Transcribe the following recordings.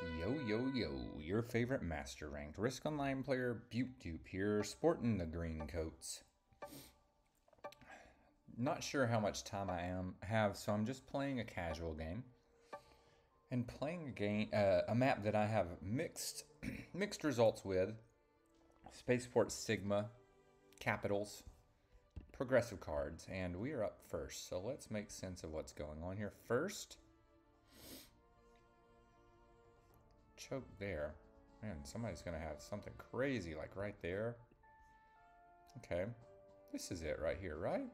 Yo, yo, yo, your favorite master ranked Risk Online player Beukdeup here, sporting the green coats. Not sure how much time I am have, so I'm just playing a casual game. And playing a game, uh, a map that I have mixed, mixed results with. Spaceport Sigma, Capitals, progressive cards, and we are up first. So let's make sense of what's going on here. First, choke there. Man, somebody's gonna have something crazy like right there. Okay, this is it right here, right?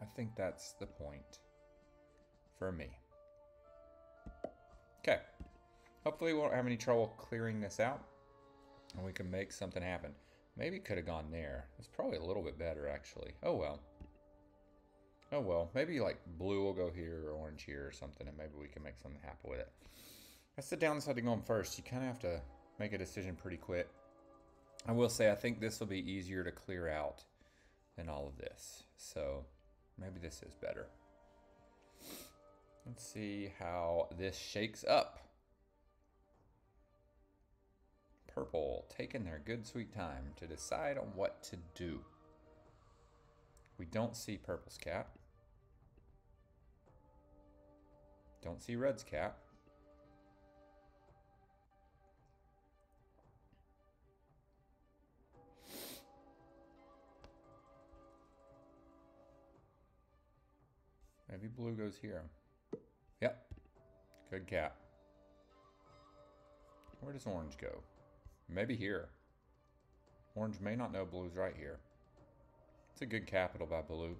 I think that's the point for me. Okay, hopefully we won't have any trouble clearing this out and we can make something happen. Maybe could have gone there. It's probably a little bit better actually. Oh well. Oh well, maybe like blue will go here or orange here or something and maybe we can make something happen with it. That's the downside to going first. You kind of have to make a decision pretty quick. I will say I think this will be easier to clear out than all of this. So maybe this is better. Let's see how this shakes up. Purple taking their good sweet time to decide on what to do. We don't see purple's cap. Don't see red's cap. Maybe blue goes here. Yep. Good cap. Where does orange go? Maybe here. Orange may not know blue's right here. It's a good capital by blue.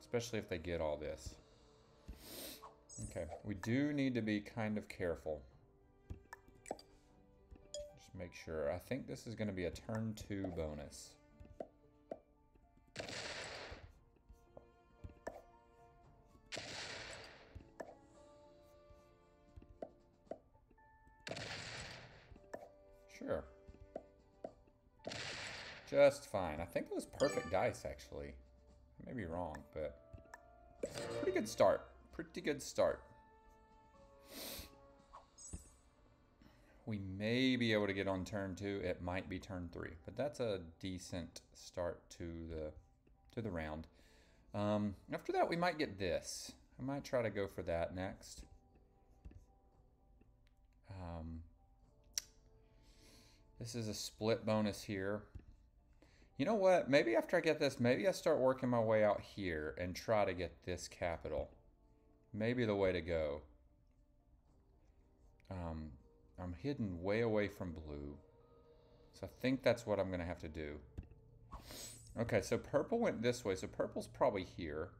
Especially if they get all this. Okay, we do need to be kind of careful. Just make sure. I think this is going to be a turn two bonus. Just fine. I think it was perfect dice, actually. I may be wrong, but pretty good start. Pretty good start. We may be able to get on turn two. It might be turn three, but that's a decent start to the to the round. Um, after that, we might get this. I might try to go for that next. Um, this is a split bonus here. You know what? Maybe after I get this, maybe I start working my way out here and try to get this capital. Maybe the way to go. Um, I'm hidden way away from blue. So I think that's what I'm going to have to do. Okay, so purple went this way. So purple's probably here.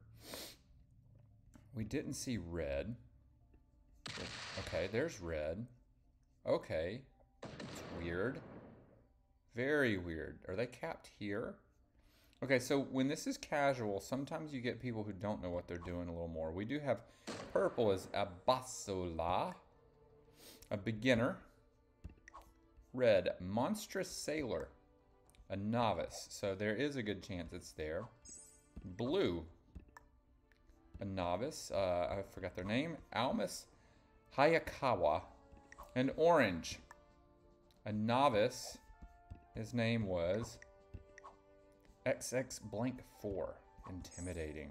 We didn't see red. Okay, there's red. Okay, It's weird. Very weird. Are they capped here? Okay, so when this is casual, sometimes you get people who don't know what they're doing a little more. We do have purple is a Basola, a beginner. Red, monstrous sailor, a novice. So there is a good chance it's there. Blue, a novice. Uh, I forgot their name. Almas Hayakawa. And orange, a novice. His name was XX blank 4. Intimidating.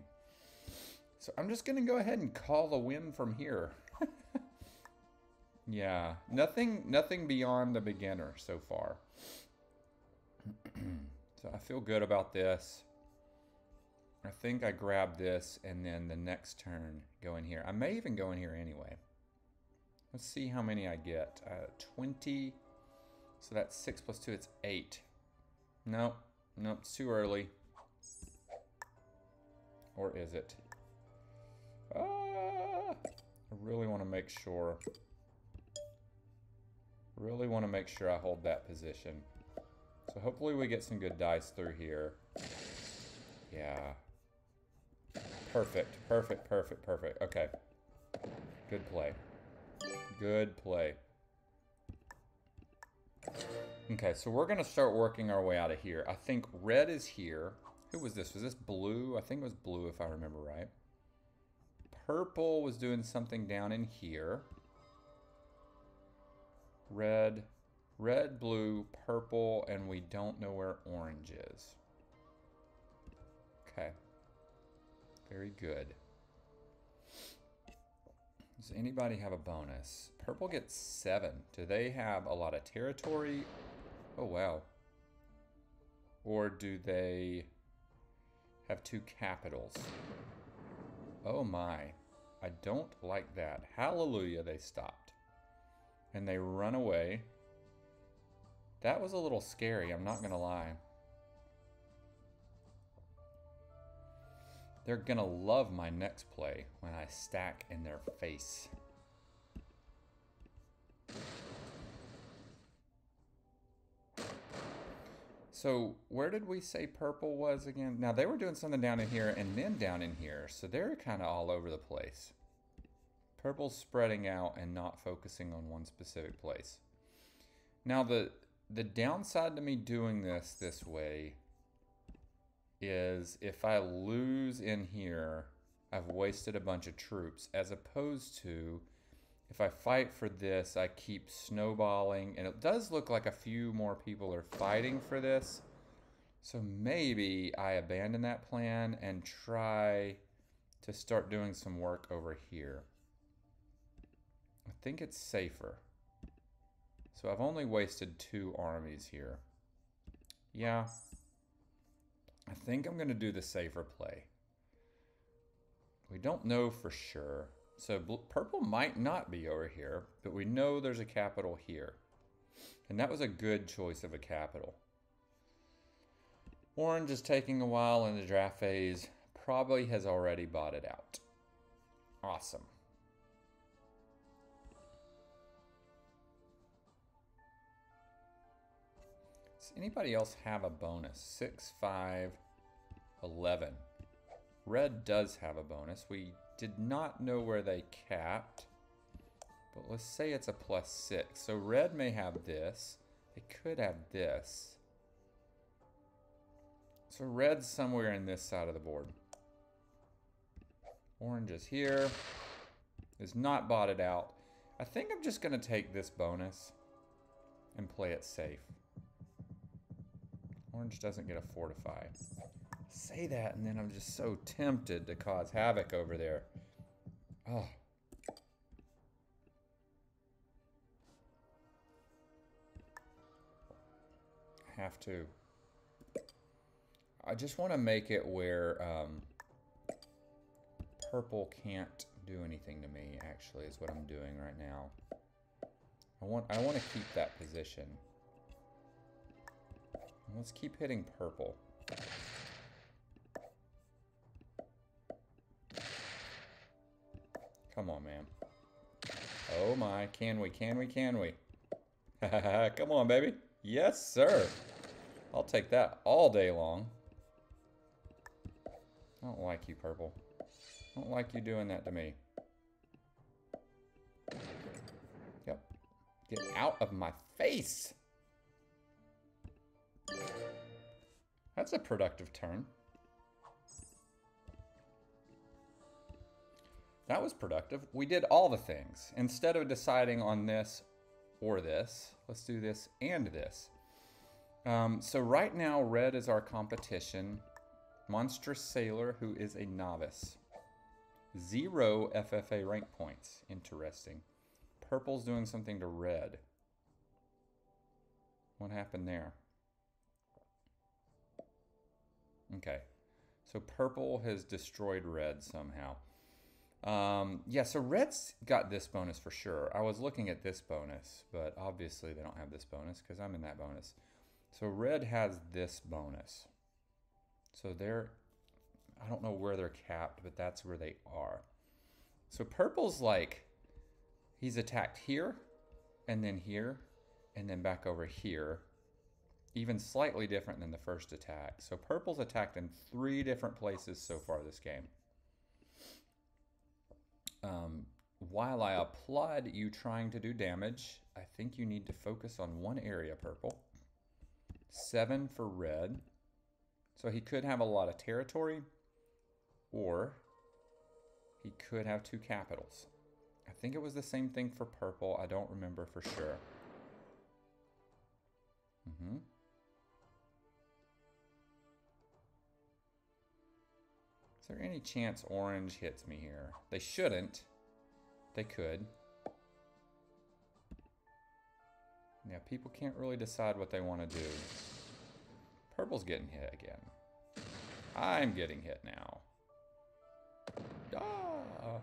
So I'm just going to go ahead and call the win from here. yeah, nothing nothing beyond the beginner so far. so I feel good about this. I think I grab this and then the next turn go in here. I may even go in here anyway. Let's see how many I get. Uh, 20. So that's 6 plus 2, it's 8. Nope. Nope, it's too early. Or is it? Ah, I really want to make sure. Really want to make sure I hold that position. So hopefully we get some good dice through here. Yeah. Perfect, perfect, perfect, perfect. Okay. Good play. Good play. Okay, so we're going to start working our way out of here. I think red is here. Who was this? Was this blue? I think it was blue if I remember right. Purple was doing something down in here. red, red, blue, purple, and we don't know where orange is. Okay. Very good. Does anybody have a bonus? Purple gets seven. Do they have a lot of territory? Oh, wow. Or do they have two capitals? Oh my. I don't like that. Hallelujah, they stopped. And they run away. That was a little scary, I'm not to lie. They're to love my next play when I stack in their face. So where did we say purple was again? Now they were doing something down in here and then down in here. So they're kind of all over the place. Purple's spreading out and not focusing on one specific place. Now the the downside to me doing this this way is if I lose in here, I've wasted a bunch of troops as opposed to if I fight for this, I keep snowballing, and it does look like a few more people are fighting for this. So maybe I abandon that plan and try to start doing some work over here. I think it's safer. So I've only wasted two armies here. Yeah. I think I'm going to do the safer play. We don't know for sure. So purple might not be over here, but we know there's a capital here. And that was a good choice of a capital. Orange is taking a while in the draft phase. Probably has already bought it out. Awesome. Does anybody else have a bonus? 6, 5, 11. Red does have a bonus. We did not know where they capped. But let's say it's a plus 6. So red may have this. It could have this. So red's somewhere in this side of the board. Orange is here. Is not bought it out. I think I'm just going to take this bonus and play it safe. Orange doesn't get a fortify say that, and then I'm just so tempted to cause havoc over there. Oh. Have to. I just want to make it where um, purple can't do anything to me, actually, is what I'm doing right now. I want, I want to keep that position. Let's keep hitting purple. Come on, man. Oh my, can we, can we, can we? Come on, baby. Yes, sir. I'll take that all day long. I don't like you, Purple. I don't like you doing that to me. Yep. Get out of my face! That's a productive turn. That was productive. We did all the things. Instead of deciding on this or this, let's do this and this. Um, so right now, red is our competition. Monstrous Sailor, who is a novice. Zero FFA rank points. Interesting. Purple's doing something to red. What happened there? Okay. So purple has destroyed red somehow. Um, yeah, so Red's got this bonus for sure. I was looking at this bonus, but obviously they don't have this bonus because I'm in that bonus. So Red has this bonus. So they're, I don't know where they're capped, but that's where they are. So Purple's like, he's attacked here, and then here, and then back over here. Even slightly different than the first attack. So Purple's attacked in three different places so far this game um, while I applaud you trying to do damage, I think you need to focus on one area, purple. Seven for red. So he could have a lot of territory, or he could have two capitals. I think it was the same thing for purple. I don't remember for sure. Mm-hmm. Is there any chance orange hits me here? They shouldn't. They could. Yeah, people can't really decide what they want to do. Purple's getting hit again. I'm getting hit now. Ah!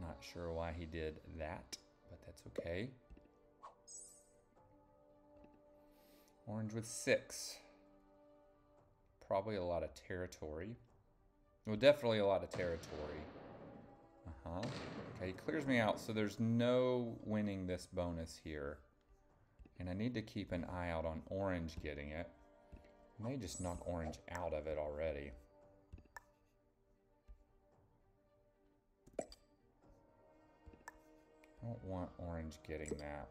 Not sure why he did that, but that's okay. Orange with six. Probably a lot of territory. Well, definitely a lot of territory. Uh-huh. Okay, he clears me out, so there's no winning this bonus here. And I need to keep an eye out on orange getting it. I may just knock orange out of it already. I don't want orange getting that.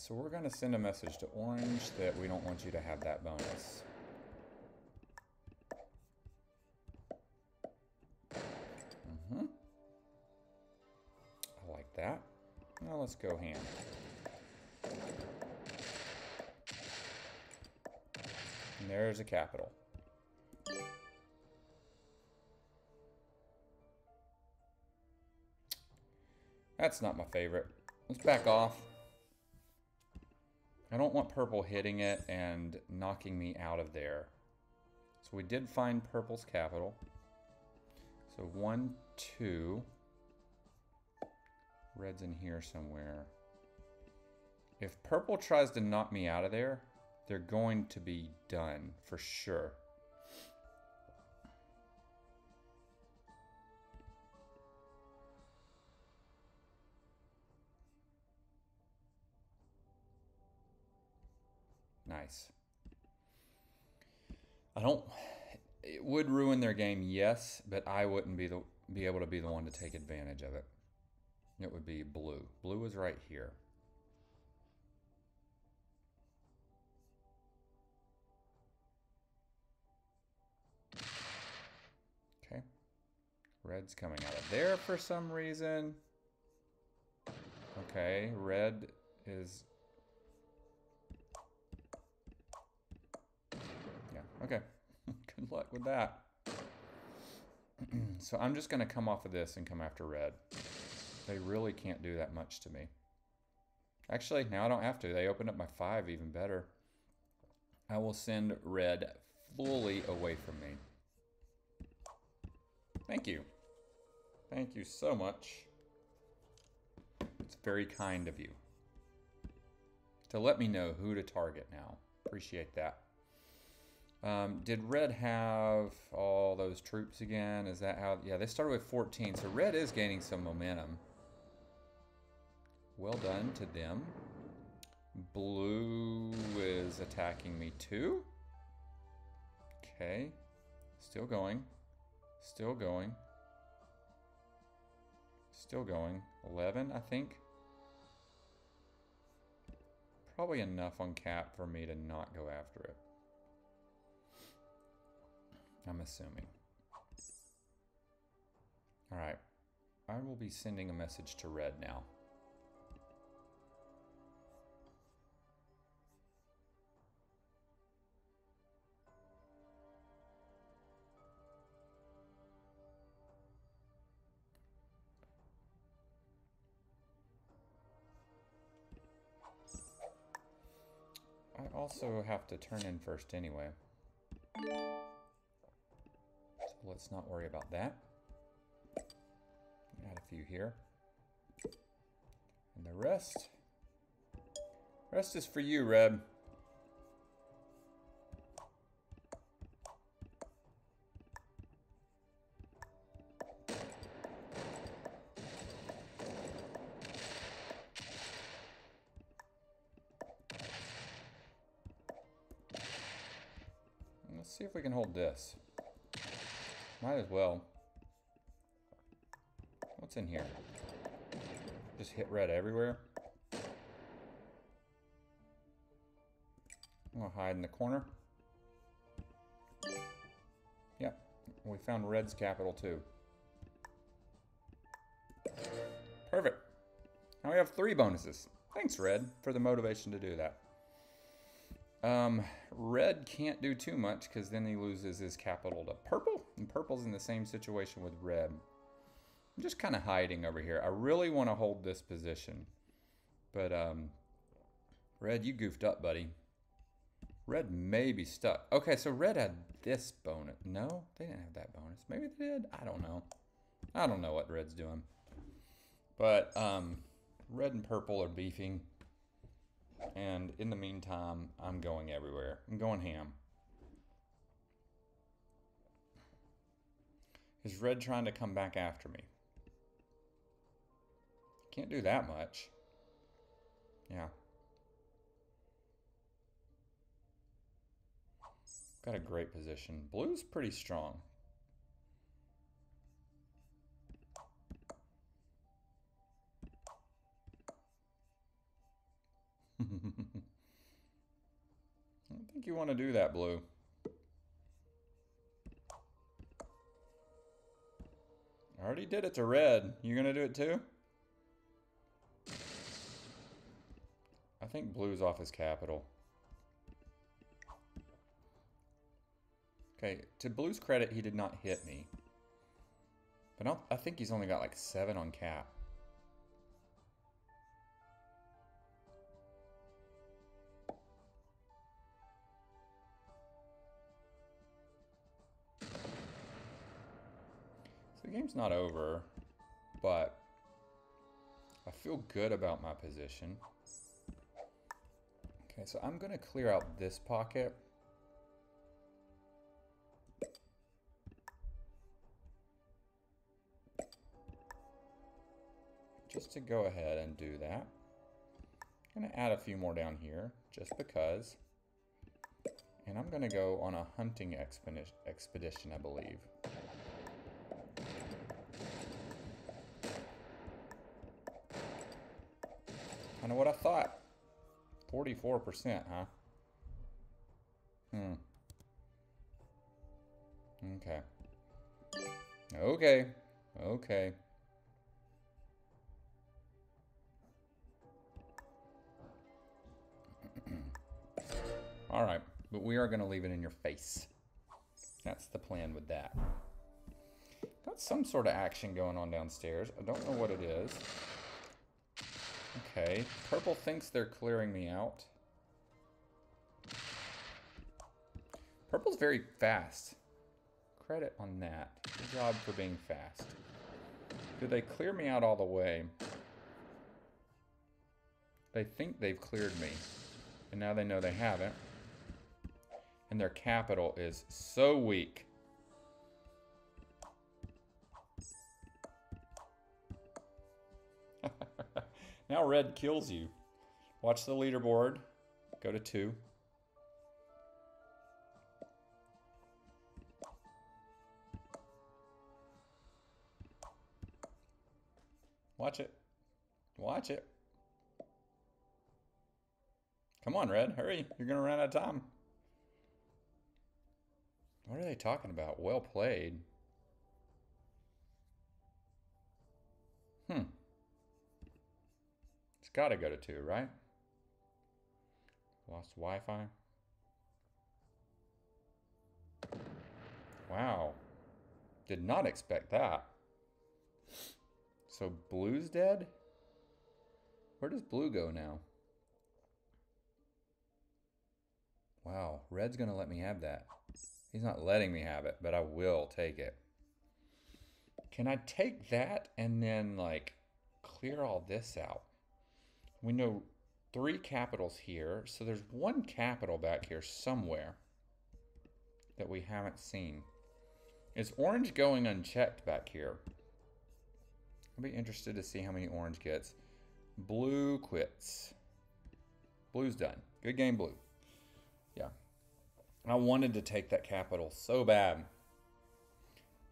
So we're going to send a message to Orange that we don't want you to have that bonus. Mm-hmm. I like that. Now let's go ham. And there's a capital. That's not my favorite. Let's back off. I don't want purple hitting it and knocking me out of there. So we did find purple's capital. So one, two. Red's in here somewhere. If purple tries to knock me out of there, they're going to be done for sure. Nice. I don't. It would ruin their game, yes, but I wouldn't be the be able to be the one to take advantage of it. It would be blue. Blue is right here. Okay. Red's coming out of there for some reason. Okay, red is Okay. Good luck with that. so I'm just going to come off of this and come after red. They really can't do that much to me. Actually, now I don't have to. They opened up my five even better. I will send red fully away from me. Thank you. Thank you so much. It's very kind of you. To let me know who to target now. Appreciate that. Um, did Red have all those troops again? Is that how? Yeah, they started with 14, so Red is gaining some momentum. Well done to them. Blue is attacking me too. Okay. Still going. Still going. Still going. 11, I think. Probably enough on cap for me to not go after it. I'm assuming. All right. I will be sending a message to Red now. I also have to turn in first anyway let's not worry about that. Add a few here. And the rest, rest is for you, Reb. Let's see if we can hold this. Might as well. What's in here? Just hit red everywhere? I'm gonna hide in the corner. Yep, we found red's capital too. Perfect. Now we have three bonuses. Thanks, Red, for the motivation to do that. Um, red can't do too much because then he loses his capital to purple. And purple's in the same situation with red. I'm just kind of hiding over here. I really want to hold this position. But, um, red, you goofed up, buddy. Red may be stuck. Okay, so red had this bonus. No, they didn't have that bonus. Maybe they did. I don't know. I don't know what red's doing. But, um, red and purple are beefing. And in the meantime, I'm going everywhere. I'm going ham. Is red trying to come back after me? Can't do that much. Yeah. Got a great position. Blue's pretty strong. I don't think you want to do that, Blue. I already did it to red. You gonna do it too? I think blue's off his capital. Okay, to blue's credit, he did not hit me. But I, I think he's only got like seven on cap. Game's not over, but I feel good about my position. Okay, so I'm going to clear out this pocket. Just to go ahead and do that. I'm going to add a few more down here, just because. And I'm going to go on a hunting expedition, I believe. Kind of what I thought. 44%, huh? Hmm. Okay. Okay. Okay. All right, but we are going to leave it in your face. That's the plan with that. Got some sort of action going on downstairs. I don't know what it is. Okay. Purple thinks they're clearing me out. Purple's very fast. Credit on that. Good job for being fast. Do they clear me out all the way? They think they've cleared me. And now they know they haven't. And their capital is so weak. Now red kills you. Watch the leaderboard. Go to two. Watch it. Watch it. Come on, Red. Hurry. You're going to run out of time. What are they talking about? Well played. Hmm. It's got to go to 2, right? Lost Wi-Fi. Wow. Did not expect that. So Blue's dead? Where does Blue go now? Wow, Red's to let me have that. He's not letting me have it, but I will take it. Can I take that and then, like, clear all this out? We know three capitals here, so there's one capital back here somewhere that we haven't seen. Is orange going unchecked back here? I'll be interested to see how many orange gets. Blue quits. Blue's done. Good game, blue. Yeah. I wanted to take that capital so bad.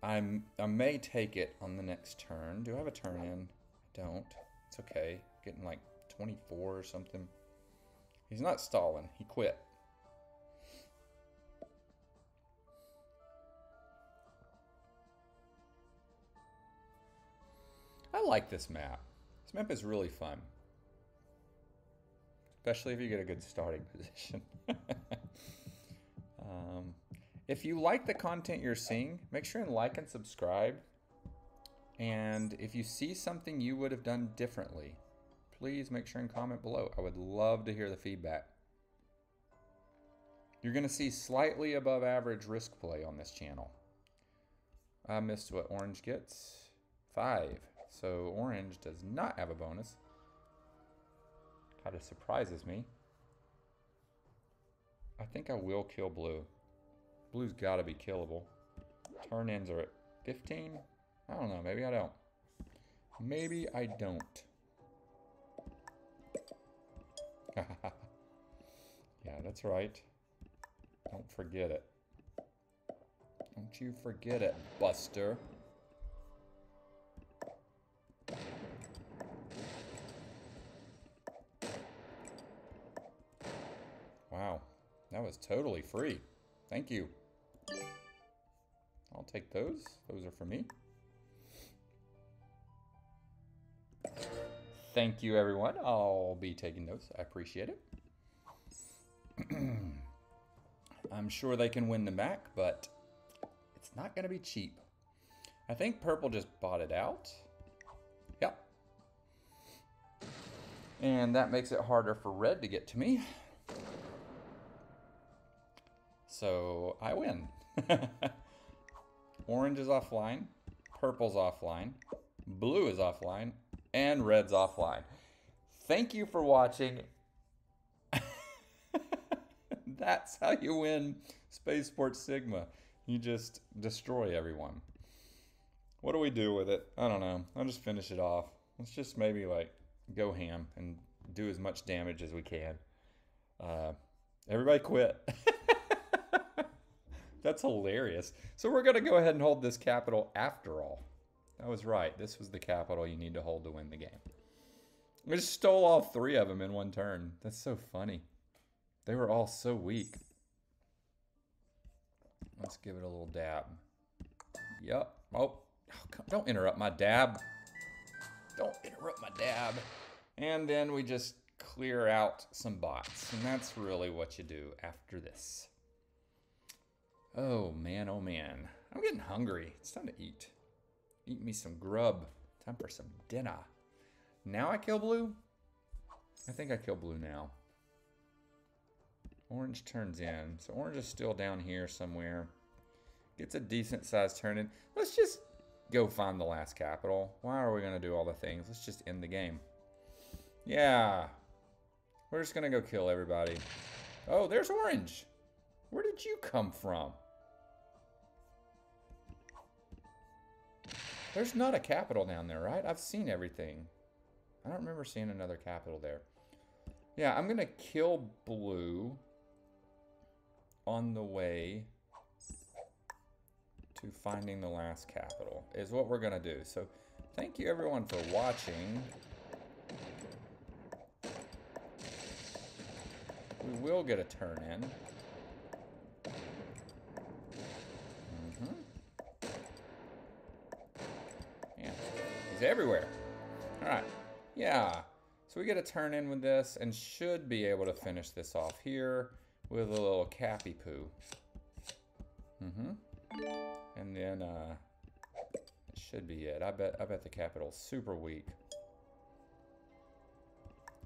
I'm, I may take it on the next turn. Do I have a turn in? I don't. It's okay. Getting like 24 or something. He's not stalling. He quit. I like this map. This map is really fun. Especially if you get a good starting position. um, if you like the content you're seeing, make sure and like and subscribe. And if you see something you would have done differently, please make sure and comment below. I would love to hear the feedback. You're going to see slightly above average risk play on this channel. I missed what orange gets. Five. So orange does not have a bonus. Kind of surprises me. I think I will kill blue. Blue's got to be killable. Turn-ins are at 15. I don't know. Maybe I don't. Maybe I don't. yeah, that's right. Don't forget it. Don't you forget it, Buster. Wow, that was totally free. Thank you. I'll take those. Those are for me. Thank you, everyone. I'll be taking those. I appreciate it. I'm sure they can win them back, but it's not going to be cheap. I think purple just bought it out. Yep. And that makes it harder for red to get to me. So I win. Orange is offline. Purple's offline. Blue is offline. And red's offline. Thank you for watching. That's how you win Spaceport Sigma. You just destroy everyone. What do we do with it? I don't know. I'll just finish it off. Let's just maybe like go ham and do as much damage as we can. Uh, everybody quit. That's hilarious. So we're going to go ahead and hold this capital after all. I was right. This was the capital you need to hold to win the game. We just stole all three of them in one turn. That's so funny. They were all so weak. Let's give it a little dab. Yep. Oh, oh don't interrupt my dab. Don't interrupt my dab. And then we just clear out some bots. And that's really what you do after this. Oh, man, oh, man. I'm getting hungry. It's time to eat. Eat me some grub. Time for some dinner. Now I kill blue? I think I kill blue now. Orange turns in. So orange is still down here somewhere. Gets a decent sized turn in. Let's just go find the last capital. Why are we going to do all the things? Let's just end the game. Yeah. We're just going to go kill everybody. Oh, there's orange. Where did you come from? There's not a capital down there, right? I've seen everything. I don't remember seeing another capital there. Yeah, I'm going to kill blue on the way to finding the last capital is what we're going to do. So thank you everyone for watching. We will get a turn in. Mm -hmm. Yeah, he's everywhere. All right, yeah. So we get a turn in with this and should be able to finish this off here with a little cappy poo. Mm-hmm. And then uh should be it. I bet I bet the capital's super weak.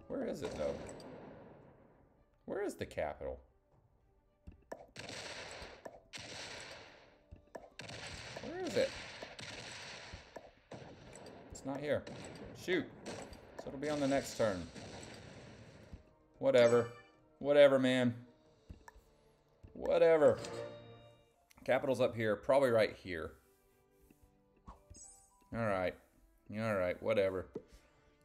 Where is it though? Where is the capital? Where is it? It's not here. Shoot. So it'll be on the next turn. Whatever. Whatever, man. Whatever. Capital's up here, probably right here. Alright. Alright, whatever.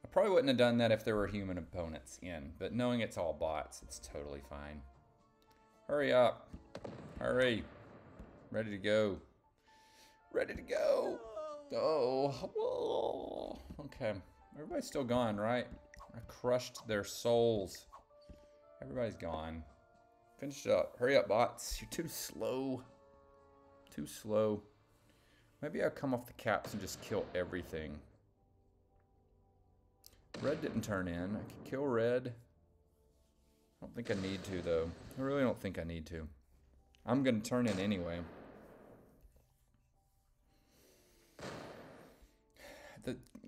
I probably wouldn't have done that if there were human opponents in, but knowing it's all bots, it's totally fine. Hurry up. Hurry. Ready to go. Ready to go. Oh. Okay. Everybody's still gone, right? I crushed their souls. Everybody's gone. Finish it up. Hurry up, bots. You're too slow. Too slow. Maybe I'll come off the caps and just kill everything. Red didn't turn in. I could kill red. I don't think I need to, though. I really don't think I need to. I'm going to turn in anyway.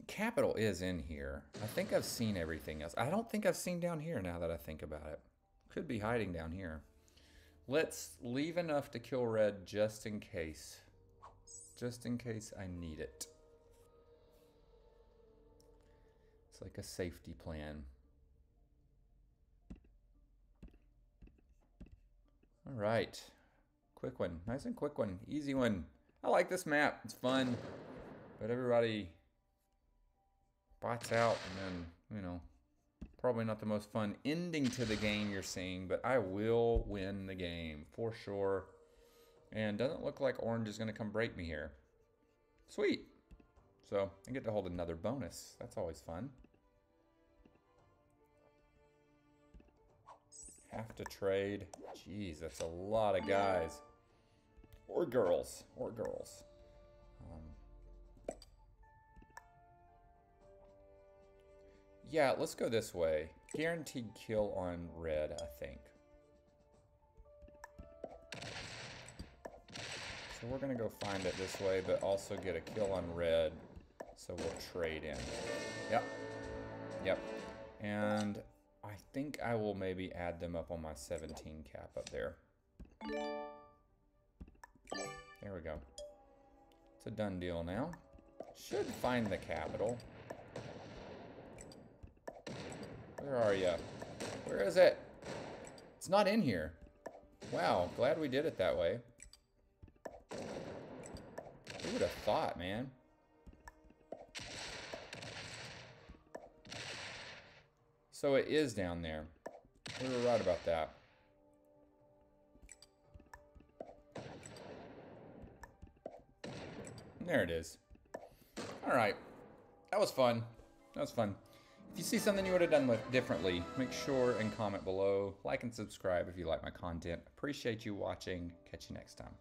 Capital is in here. I think I've seen everything else. I don't think I've seen down here now that I think about it. Could be hiding down here. Let's leave enough to kill red just in case. Just in case I need it. It's like a safety plan. All right. Quick one. Nice and quick one. Easy one. I like this map. It's fun. But everybody bots out and then, you know, probably not the most fun ending to the game you're seeing, but I will win the game for sure. And doesn't look like orange is going to come break me here. Sweet. So I get to hold another bonus. That's always fun. Have to trade. Jeez, that's a lot of guys. Or girls. Or girls. Yeah, let's go this way. Guaranteed kill on red, I think. So we're going to go find it this way, but also get a kill on red. So we'll trade in. Yep. Yep. And I think I will maybe add them up on my 17 cap up there. There we go. It's a done deal now. Should find the capital. Where are you? Where is it? It's not in here. Wow, glad we did it that way. Who would have thought, man? So it is down there. We were right about that. There it is. All right. That was fun. That was fun. If you see something you would have done differently, make sure and comment below. Like and subscribe if you like my content. Appreciate you watching. Catch you next time.